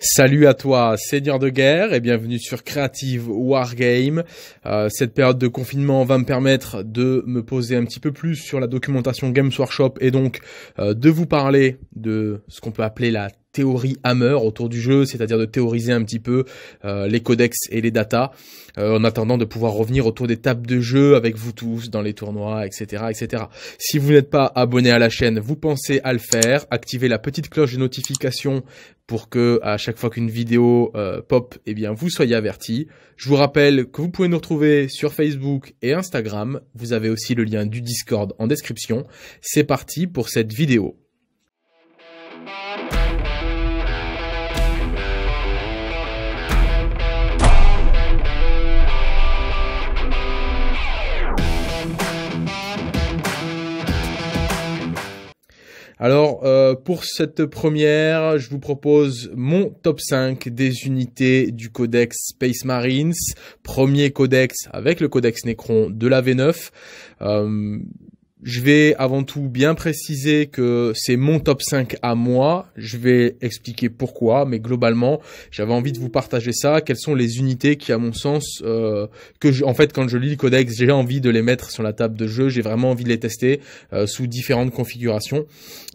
Salut à toi, Seigneur de guerre, et bienvenue sur Creative Wargame. Euh, cette période de confinement va me permettre de me poser un petit peu plus sur la documentation Games Workshop et donc euh, de vous parler de ce qu'on peut appeler la théorie Hammer autour du jeu, c'est-à-dire de théoriser un petit peu euh, les codex et les datas, euh, en attendant de pouvoir revenir autour des tables de jeu avec vous tous dans les tournois, etc., etc. Si vous n'êtes pas abonné à la chaîne, vous pensez à le faire, activez la petite cloche de notification pour que à chaque fois qu'une vidéo euh, pop, eh bien vous soyez avertis. Je vous rappelle que vous pouvez nous retrouver sur Facebook et Instagram. Vous avez aussi le lien du Discord en description. C'est parti pour cette vidéo. Alors euh, pour cette première, je vous propose mon top 5 des unités du codex Space Marines, premier codex avec le codex Necron de la V9. Euh, je vais avant tout bien préciser que c'est mon top 5 à moi. Je vais expliquer pourquoi, mais globalement, j'avais envie de vous partager ça. Quelles sont les unités qui, à mon sens, euh, que je, en fait, quand je lis le codex, j'ai envie de les mettre sur la table de jeu. J'ai vraiment envie de les tester euh, sous différentes configurations.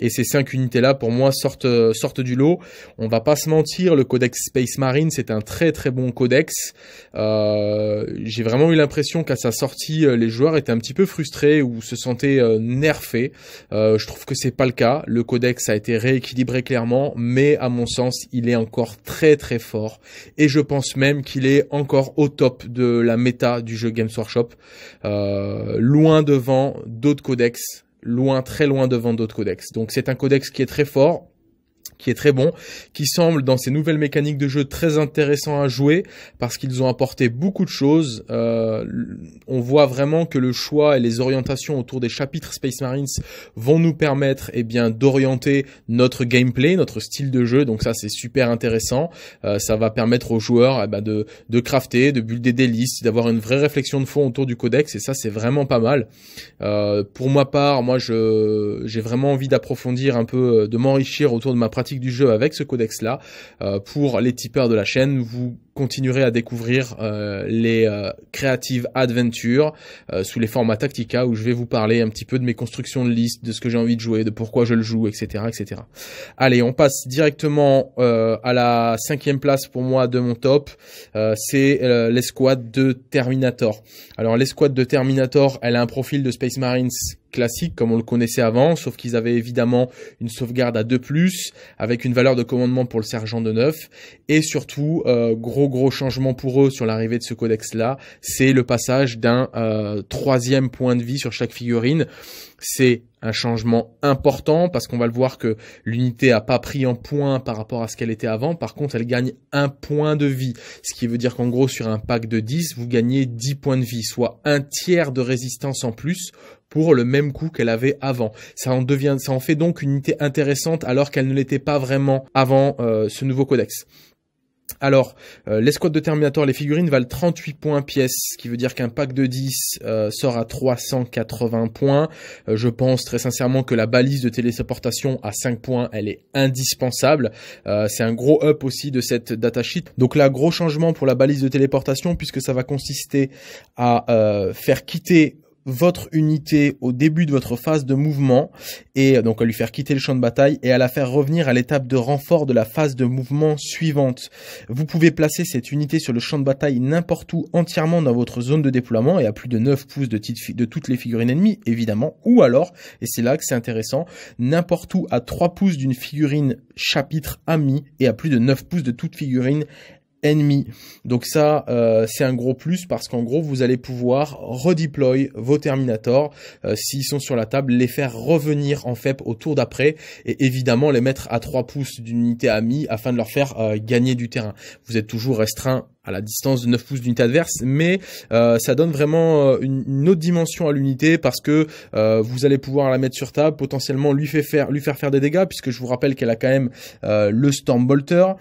Et ces cinq unités-là, pour moi, sortent sortent du lot. On va pas se mentir, le codex Space Marine, c'est un très très bon codex. Euh, j'ai vraiment eu l'impression qu'à sa sortie, les joueurs étaient un petit peu frustrés ou se sentaient euh, nerfé. Euh, je trouve que c'est pas le cas. Le codex a été rééquilibré clairement, mais à mon sens, il est encore très très fort. Et je pense même qu'il est encore au top de la méta du jeu Games Workshop, euh, loin devant d'autres codex loin, très loin devant d'autres codex. Donc c'est un codex qui est très fort, qui est très bon, qui semble dans ces nouvelles mécaniques de jeu très intéressant à jouer parce qu'ils ont apporté beaucoup de choses. Euh, on voit vraiment que le choix et les orientations autour des chapitres Space Marines vont nous permettre eh bien d'orienter notre gameplay, notre style de jeu. Donc ça c'est super intéressant. Euh, ça va permettre aux joueurs eh ben, de, de crafter, de builder des listes, d'avoir une vraie réflexion de fond autour du codex et ça c'est vraiment pas mal. Euh, pour ma part, moi je j'ai vraiment envie d'approfondir un peu, de m'enrichir autour de ma pratique du jeu avec ce codex là. Euh, pour les tipeurs de la chaîne, vous continuerez à découvrir euh, les euh, Creative Adventure sous les formats Tactica où je vais vous parler un petit peu de mes constructions de listes, de ce que j'ai envie de jouer, de pourquoi je le joue, etc. etc. Allez, on passe directement à la cinquième place pour moi de mon top. C'est l'escouade de Terminator. Alors l'escouade de Terminator, elle a un profil de Space Marines classique comme on le connaissait avant, sauf qu'ils avaient évidemment une sauvegarde à 2+, avec une valeur de commandement pour le sergent de 9, et surtout, euh, gros changement pour eux sur l'arrivée de ce codex-là, c'est le passage d'un euh, troisième point de vie sur chaque figurine. C'est un changement important parce qu'on va le voir que l'unité a pas pris en point par rapport à ce qu'elle était avant. Par contre, elle gagne un point de vie. Ce qui veut dire qu'en gros, sur un pack de 10, vous gagnez 10 points de vie, soit un tiers de résistance en plus pour le même coût qu'elle avait avant. Ça en devient, ça en fait donc une unité intéressante alors qu'elle ne l'était pas vraiment avant euh, ce nouveau codex. Alors, euh, l'escouade de Terminator, les figurines valent 38 points pièce, ce qui veut dire qu'un pack de 10 euh, sort à 380 points. je pense très sincèrement que la balise de téléportation à 5 points, elle est indispensable. c'est un gros up aussi de cette datasheet. Donc là, gros changement pour la balise de téléportation puisque ça va consister à faire quitter votre unité au début de votre phase de mouvement et donc à lui faire quitter le champ de bataille et à la faire revenir à l'étape de renfort de la phase de mouvement suivante. Vous pouvez placer cette unité sur le champ de bataille n'importe où entièrement dans votre zone de déploiement et à plus de 9 pouces de, de toutes les figurines ennemies évidemment ou alors et c'est là que c'est intéressant n'importe où à 3 pouces d'une figurine chapitre ami et à plus de 9 pouces de toute figurine ennemis. Donc ça, euh, c'est un gros plus parce qu'en gros, vous allez pouvoir redeploy vos Terminators euh, s'ils sont sur la table, les faire revenir en FEP au tour d'après et évidemment les mettre à 3 pouces d'une unité amie afin de leur faire euh, gagner du terrain. Vous êtes toujours restreint à la distance de 9 pouces d'unité adverse, mais ça donne vraiment une, autre dimension à l'unité parce que vous allez pouvoir la mettre sur table, potentiellement lui, fait faire, lui faire faire des dégâts, puisque je vous rappelle qu'elle a quand même le Stormbolter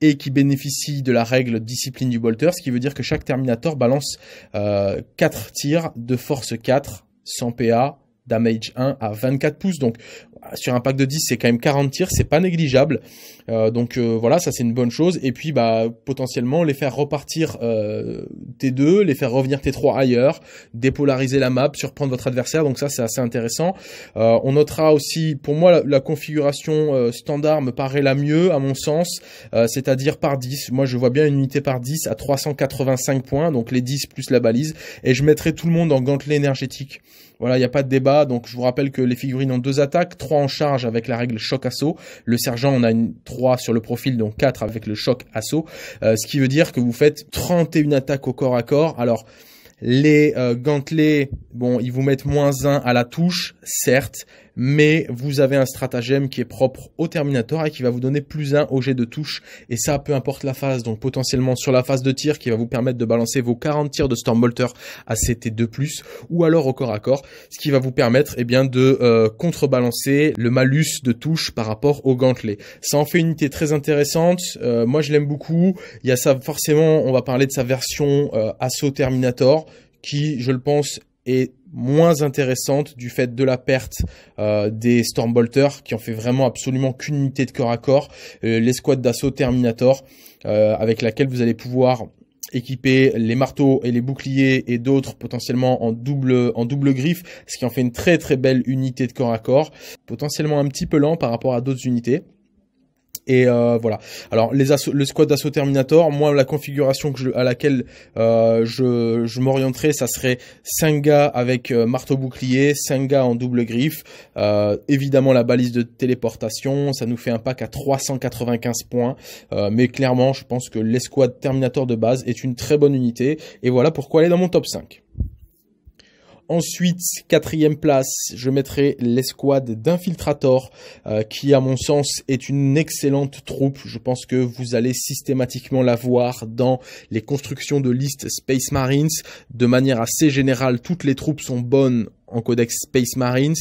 et qui bénéficie de la règle discipline du bolter, ce qui veut dire que chaque Terminator balance euh, 4 tirs de force 4, sans PA, damage 1 à 24 pouces. Donc sur un pack de 10, c'est quand même 40 tirs, c'est pas négligeable. Euh, donc euh, voilà, ça c'est une bonne chose. Et puis bah potentiellement les faire repartir euh, T2, les faire revenir T3 ailleurs, dépolariser la map, surprendre votre adversaire. Donc ça c'est assez intéressant. on notera aussi, pour moi la, configuration standard me paraît la mieux à mon sens, c'est-à-dire par 10. Moi je vois bien une unité par 10 à 385 points, donc les 10 plus la balise. Et je mettrai tout le monde en gantelet énergétique. Voilà, il n'y a pas de débat. Donc je vous rappelle que les figurines ont deux attaques, trois en charge avec la règle choc assaut. Le sergent, on a une 3 sur le profil, donc 4 avec le choc assaut. Euh, ce qui veut dire que vous faites 31 attaques au corps à corps. Alors les euh, gantelets, bon, ils vous mettent moins 1 à la touche, certes, mais vous avez un stratagème qui est propre au Terminator et qui va vous donner plus 1 au jet de touche, et ça, peu importe la phase, donc potentiellement sur la phase de tir qui va vous permettre de balancer vos 40 tirs de Stormbolter à CT2+, ou alors au corps à corps, ce qui va vous permettre, eh bien, de euh, contrebalancer le malus de touche par rapport au gantelet. Ça en fait une unité très intéressante, euh, moi je l'aime beaucoup, il y a ça, forcément, on va parler de sa version euh, Assaut Terminator, qui, je le pense, est moins intéressante du fait de la perte euh, des Stormbolters qui ont fait vraiment absolument qu'une unité de corps à corps, euh, l'escouade d'assaut Terminator euh, avec laquelle vous allez pouvoir équiper les marteaux et les boucliers et d'autres potentiellement en double en double griffe, ce qui en fait une très très belle unité de corps à corps, potentiellement un petit peu lent par rapport à d'autres unités. Et euh, voilà. Alors le squad d'assaut Terminator, moi la configuration à laquelle euh, je, je m'orienterai, ça serait 5 gars avec euh, marteau bouclier, 5 gars en double griffe, évidemment la balise de téléportation, ça nous fait un pack à 395 points, mais clairement je pense que l'escouade Terminator de base est une très bonne unité, et voilà pourquoi elle est dans mon top 5. Ensuite, quatrième place, je mettrai l'escouade d'Infiltrator, euh, qui à mon sens est une excellente troupe. Je pense que vous allez systématiquement la voir dans les constructions de listes Space Marines. De manière assez générale, toutes les troupes sont bonnes en codex Space Marines.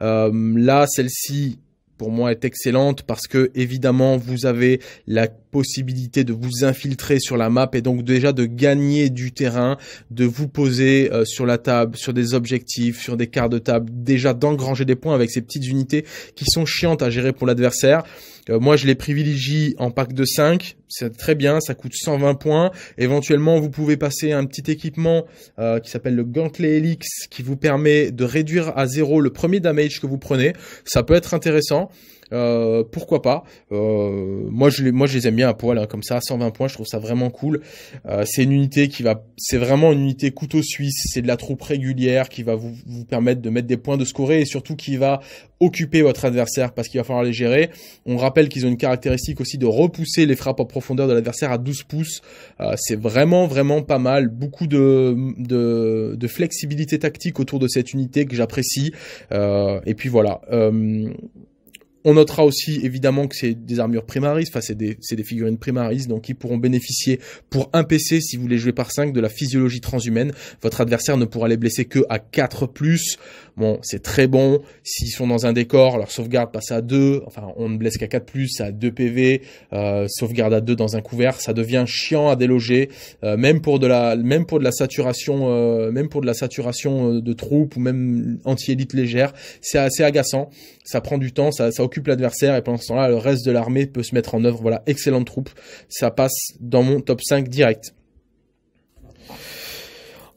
Euh, là, celle-ci pour moi est excellente parce que évidemment vous avez la possibilité de vous infiltrer sur la map et donc déjà de gagner du terrain, de vous poser euh, sur la table, sur des objectifs, sur des quarts de table, déjà d'engranger des points avec ces petites unités qui sont chiantes à gérer pour l'adversaire. Euh, moi, je les privilégie en pack de 5. C'est très bien, ça coûte 120 points. Éventuellement, vous pouvez passer un petit équipement euh, qui s'appelle le Gantley Helix qui vous permet de réduire à zéro le premier damage que vous prenez. Ça peut être intéressant. Euh, pourquoi pas euh, Moi, je les, moi, je les aime bien à poil hein, comme ça, 120 points. Je trouve ça vraiment cool. Euh, c'est une unité qui va, c'est vraiment une unité couteau suisse. C'est de la troupe régulière qui va vous, vous permettre de mettre des points de scorer et surtout qui va occuper votre adversaire parce qu'il va falloir les gérer. On rappelle qu'ils ont une caractéristique aussi de repousser les frappes en profondeur de l'adversaire à 12 pouces. Euh, c'est vraiment vraiment pas mal. Beaucoup de, de, de, flexibilité tactique autour de cette unité que j'apprécie. Euh, et puis voilà. Euh, on notera aussi évidemment que c'est des armures primaris, enfin c'est des, figurines primaris, donc ils pourront bénéficier pour un PC si vous les jouez par 5 de la physiologie transhumaine. Votre adversaire ne pourra les blesser que à 4 plus. Bon, c'est très bon. S'ils sont dans un décor, leur sauvegarde passe à 2. Enfin, on ne blesse qu'à 4 plus, à 2 PV. Euh, sauvegarde à 2 dans un couvert, ça devient chiant à déloger. Euh, même pour de la, saturation, euh, même pour de la saturation de troupes ou même anti-élite légère, c'est assez agaçant. Ça prend du temps, ça, ça occupe l'adversaire et pendant ce temps-là, le reste de l'armée peut se mettre en œuvre. Voilà, excellente troupe. Ça passe dans mon top 5 direct.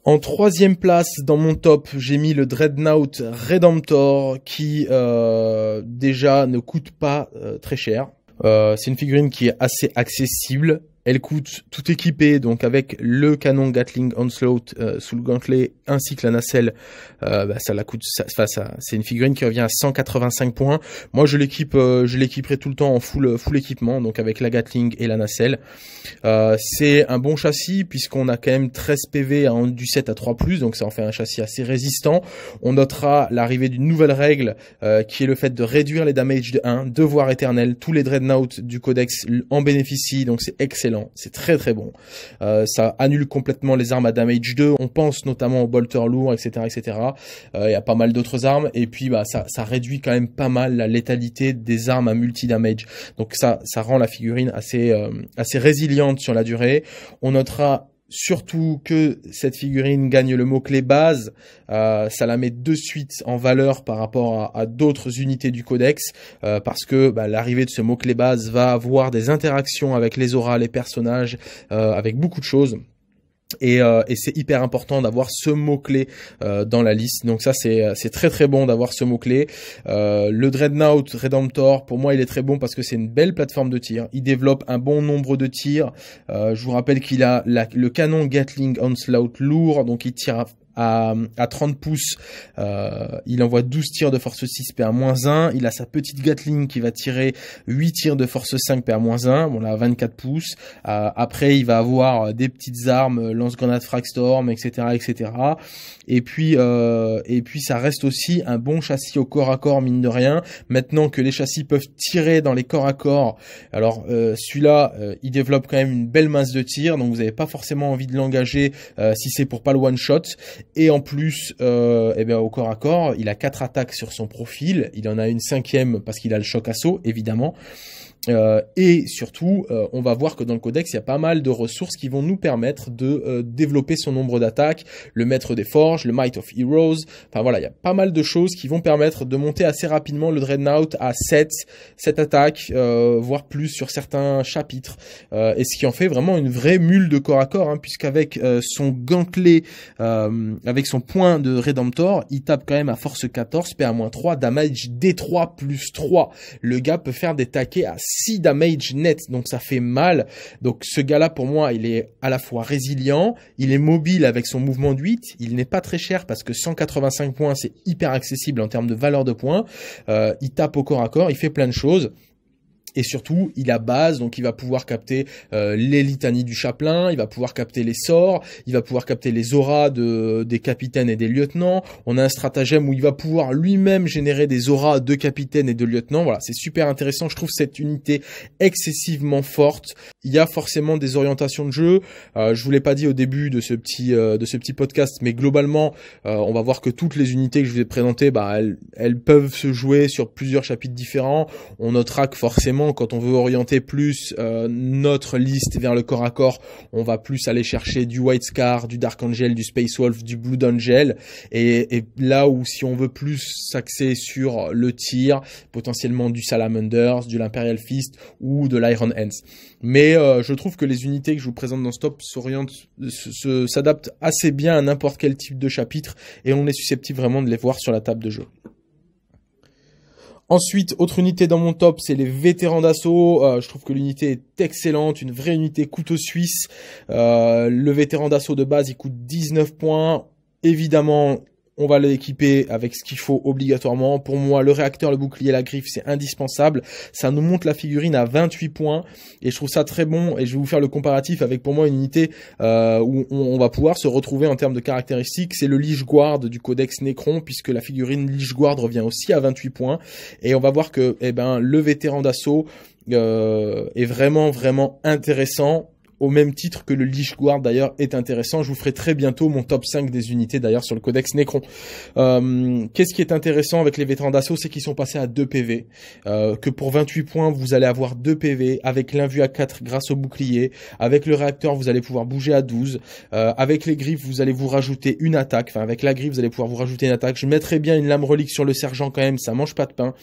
En troisième place dans mon top, j'ai mis le Dreadnought Redemptor qui euh, déjà ne coûte pas euh, très cher. Euh, c'est une figurine qui est assez accessible elle coûte tout équipée, donc avec le canon Gatling Onslaught euh, sous le gantelet ainsi que la nacelle, euh, bah, ça la coûte. Ça, ça, c'est une figurine qui revient à 185 points. Moi, je l'équipe, euh, je l'équiperai tout le temps en full full équipement, donc avec la Gatling et la nacelle. c'est un bon châssis puisqu'on a quand même 13 PV du 7 à 3 donc ça en fait un châssis assez résistant. On notera l'arrivée d'une nouvelle règle qui est le fait de réduire les damages de 1, devoir éternel. Tous les dreadnoughts du codex en bénéficient, donc c'est excellent c'est très très bon. Euh, ça annule complètement les armes à damage 2. On pense notamment au bolter lourd, etc., etc. Euh, il y a pas mal d'autres armes et puis bah ça, ça réduit quand même pas mal la létalité des armes à multi damage. Donc ça, ça rend la figurine assez euh, assez résiliente sur la durée. On notera surtout que cette figurine gagne le mot-clé base, euh, ça la met de suite en valeur par rapport à, d'autres unités du codex, euh, parce que bah, l'arrivée de ce mot-clé base va avoir des interactions avec les auras, les personnages, euh, avec beaucoup de choses. Et, euh, et c'est hyper important d'avoir ce mot clé euh, dans la liste. Donc ça c'est c'est très très bon d'avoir ce mot clé. Euh, le Dreadnought Redemptor pour moi il est très bon parce que c'est une belle plateforme de tir. Il développe un bon nombre de tirs. je vous rappelle qu'il a le canon Gatling Onslaught lourd donc il tire à, à 30 pouces, euh, il envoie 12 tirs de force 6 PA-1. Il a sa petite Gatling qui va tirer 8 tirs de force 5 PA-1. Bon là, à 24 pouces. Euh, après, il va avoir des petites armes, lance-grenade Fragstorm, etc., etc. Et puis, euh, et puis, ça reste aussi un bon châssis au corps à corps, mine de rien. Maintenant que les châssis peuvent tirer dans les corps à corps, alors euh, celui-là, euh, il développe quand même une belle masse de tir, donc vous n'avez pas forcément envie de l'engager si c'est pour pas le one shot. Et en plus, euh, eh bien, au corps à corps, il a quatre attaques sur son profil. Il en a une cinquième parce qu'il a le choc assaut, évidemment. Euh, et surtout, euh, on va voir que dans le codex, il y a pas mal de ressources qui vont nous permettre de euh, développer son nombre d'attaques, le maître des forges, le Might of Heroes. Enfin voilà, il y a pas mal de choses qui vont permettre de monter assez rapidement le Dreadnought à 7, 7 attaques, voire plus sur certains chapitres. et ce qui en fait vraiment une vraie mule de corps à corps, hein, puisqu'avec son gantelet, avec son point de Redemptor, il tape quand même à force 14, PA-3, damage D3 plus 3. Le gars peut faire des taquets à 6 damage net, donc ça fait mal. Donc ce gars-là, pour moi, il est à la fois résilient, il est mobile avec son mouvement de 8, il n'est pas très cher parce que 185 points, c'est hyper accessible en termes de valeur de points. Euh, il tape au corps à corps, il fait plein de choses et surtout il a base donc il va pouvoir capter euh, les litanies du chapelain, il va pouvoir capter les sorts, il va pouvoir capter les auras de des capitaines et des lieutenants. On a un stratagème où il va pouvoir lui-même générer des auras de capitaines et de lieutenants. Voilà, c'est super intéressant. Je trouve cette unité excessivement forte. Il y a forcément des orientations de jeu. Euh, je vous l'ai pas dit au début de ce petit euh, de ce petit podcast, mais globalement, euh, on va voir que toutes les unités que je vous ai présentées, bah elles, elles peuvent se jouer sur plusieurs chapitres différents. On notera que forcément quand on veut orienter plus euh, notre liste vers le corps à corps, on va plus aller chercher du White Scar, du Dark Angel, du Space Wolf, du Blue Angel. Et, là où si on veut plus s'axer sur le tir, potentiellement du Salamanders, du l'Imperial Fist ou de l'Iron Hands. Mais euh, je trouve que les unités que je vous présente dans Stop s'orientent, s'adaptent assez bien à n'importe quel type de chapitre et on est susceptible vraiment de les voir sur la table de jeu. Ensuite, autre unité dans mon top, c'est les vétérans d'assaut. Euh, je trouve que l'unité est excellente, une vraie unité couteau suisse. Euh, le vétéran d'assaut de base, il coûte 19 points. Évidemment, on va l'équiper avec ce qu'il faut obligatoirement. Pour moi, le réacteur, le bouclier, la griffe, c'est indispensable. Ça nous monte la figurine à 28 points et je trouve ça très bon. Et je vais vous faire le comparatif avec pour moi une unité euh, où on, va pouvoir se retrouver en termes de caractéristiques. C'est le Lich Guard du Codex Necron puisque la figurine Lich Guard revient aussi à 28 points. Et on va voir que eh ben le vétéran d'assaut euh, est vraiment vraiment intéressant au même titre que le Lich Guard d'ailleurs est intéressant. Je vous ferai très bientôt mon top 5 des unités d'ailleurs sur le codex Necron. Euh, Qu'est-ce qui est intéressant avec les vétérans d'assaut, c'est qu'ils sont passés à 2 PV. Euh, que pour 28 points, vous allez avoir 2 PV avec l'invue à 4 grâce au bouclier. Avec le réacteur, vous allez pouvoir bouger à 12. Euh, avec les griffes, vous allez vous rajouter une attaque. Enfin, avec la griffe, vous allez pouvoir vous rajouter une attaque. Je mettrai bien une lame relique sur le sergent quand même, ça mange pas de pain.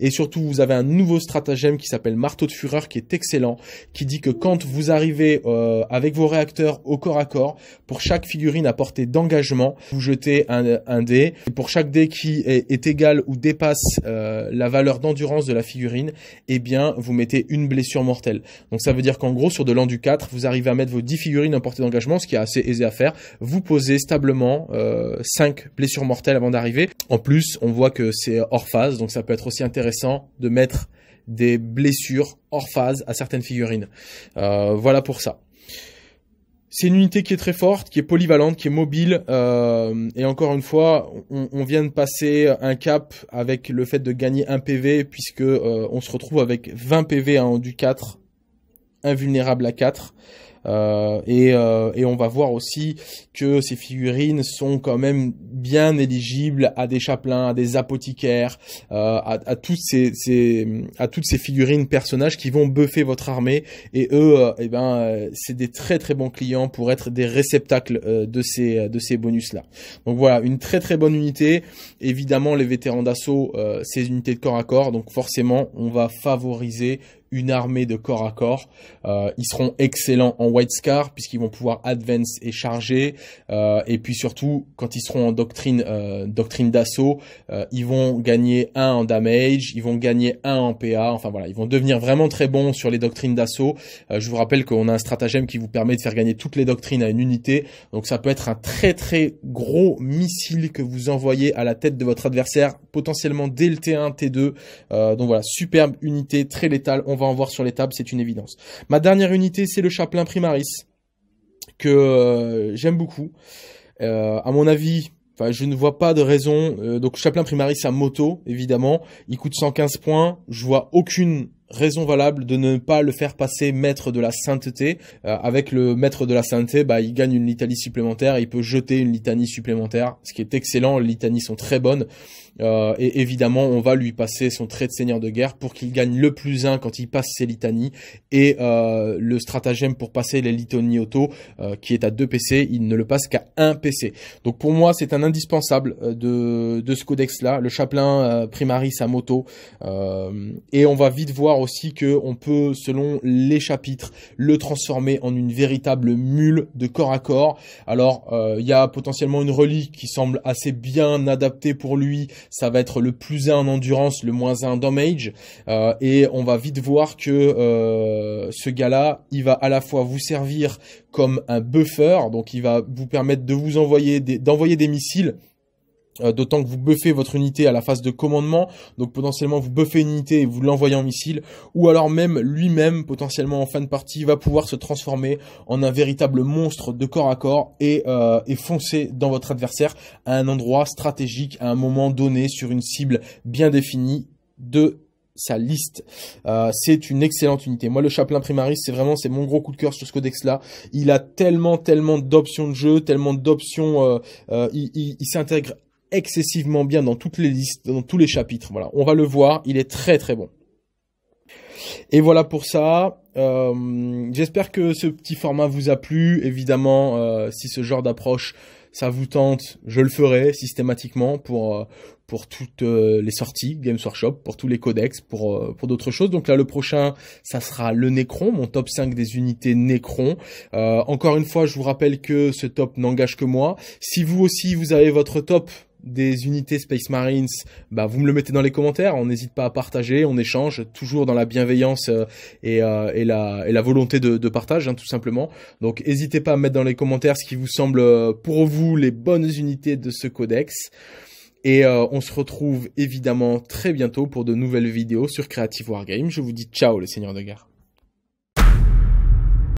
Et surtout, vous avez un nouveau stratagème qui s'appelle Marteau de Fureur qui est excellent, qui dit que quand vous arrivez euh, avec vos réacteurs au corps à corps. Pour chaque figurine à portée d'engagement, vous jetez un, dé. Et pour chaque dé qui est, égal ou dépasse euh, la valeur d'endurance de la figurine, eh bien, vous mettez une blessure mortelle. Donc ça veut dire qu'en gros, sur de l'endu 4, vous arrivez à mettre vos 10 figurines à portée d'engagement, ce qui est assez aisé à faire. Vous posez stablement euh, 5 blessures mortelles avant d'arriver. En plus, on voit que c'est hors phase, donc ça peut être aussi intéressant de mettre des blessures hors phase à certaines figurines. Euh, voilà pour ça. C'est une unité qui est très forte, qui est polyvalente, qui est mobile. Euh, et encore une fois, on, vient de passer un cap avec le fait de gagner un PV, puisque euh, on se retrouve avec 20 PV à du 4, invulnérable à 4. Euh, et, euh, et, on va voir aussi que ces figurines sont quand même bien éligibles à des chapelains, à des apothicaires, euh, à, toutes ces, figurines personnages qui vont buffer votre armée. Et eux, euh, eh ben, c'est des très très bons clients pour être des réceptacles de ces de ces bonus là. Donc voilà, une très très bonne unité. Évidemment, les vétérans d'assaut, ces unités de corps à corps, donc forcément, on va favoriser une armée de corps à corps. Euh, ils seront excellents en White Scar puisqu'ils vont pouvoir advance et charger. Euh, et puis surtout, quand ils seront en doctrine euh, doctrine d'assaut, ils vont gagner un en damage, ils vont gagner un en PA. Enfin voilà, ils vont devenir vraiment très bons sur les doctrines d'assaut. Je vous rappelle qu'on a un stratagème qui vous permet de faire gagner toutes les doctrines à une unité. Donc ça peut être un très très gros missile que vous envoyez à la tête de votre adversaire, potentiellement dès le T1, T2. donc voilà, superbe unité, très létale va en voir sur les tables, c'est une évidence. Ma dernière unité, c'est le Chaplain Primaris, que euh, j'aime beaucoup. Euh, à mon avis, je ne vois pas de raison. Euh, donc, Chaplain Primaris à moto, évidemment. Il coûte 115 points. Je vois aucune raison valable de ne pas le faire passer maître de la sainteté. avec le maître de la sainteté, bah, il gagne une litanie supplémentaire. il peut jeter une litanie supplémentaire, ce qui est excellent. Les litanies sont très bonnes. Euh, et évidemment, on va lui passer son trait de seigneur de guerre pour qu'il gagne le plus 1 quand il passe ses litanies. Et euh, le stratagème pour passer les litanies auto, euh, qui est à 2 PC, il ne le passe qu'à 1 PC. Donc pour moi, c'est un indispensable de, de ce codex-là, le chaplain primaris à moto. et on va vite voir aussi que on peut, selon les chapitres, le transformer en une véritable mule de corps à corps. Alors, il y a potentiellement une relique qui semble assez bien adaptée pour lui, ça va être le plus 1 en endurance, le moins 1 en damage, euh, et on va vite voir que euh, ce gars-là, il va à la fois vous servir comme un buffer, donc il va vous permettre de vous envoyer d'envoyer des missiles euh, d'autant que vous buffez votre unité à la phase de commandement, donc potentiellement vous buffez une unité et vous l'envoyez en missile, ou alors même lui-même, potentiellement en fin de partie, va pouvoir se transformer en un véritable monstre de corps à corps et, euh, et foncer dans votre adversaire à un endroit stratégique, à un moment donné, sur une cible bien définie de sa liste. Euh, c'est une excellente unité. Moi, le Chaplain Primaris, c'est vraiment c'est mon gros coup de cœur sur ce codex-là. Il a tellement, tellement d'options de jeu, tellement d'options. Euh, euh, il s'intègre excessivement bien dans toutes les listes, dans tous les chapitres. Voilà, on va le voir, il est très très bon. Et voilà pour ça. Euh, j'espère que ce petit format vous a plu. Évidemment, euh, si ce genre d'approche ça vous tente, je le ferai systématiquement pour euh, pour toutes les sorties Games Workshop, pour tous les codex, pour pour d'autres choses. Donc là, le prochain, ça sera le Necron, mon top 5 des unités Necron. encore une fois, je vous rappelle que ce top n'engage que moi. Si vous aussi vous avez votre top des unités Space Marines, bah vous me le mettez dans les commentaires. On n'hésite pas à partager, on échange toujours dans la bienveillance euh, et, euh, et, la, et la volonté de, de partage, hein, tout simplement. Donc n'hésitez pas à mettre dans les commentaires ce qui vous semble euh, pour vous les bonnes unités de ce codex. Et on se retrouve évidemment très bientôt pour de nouvelles vidéos sur Creative Wargame. Je vous dis ciao les seigneurs de guerre.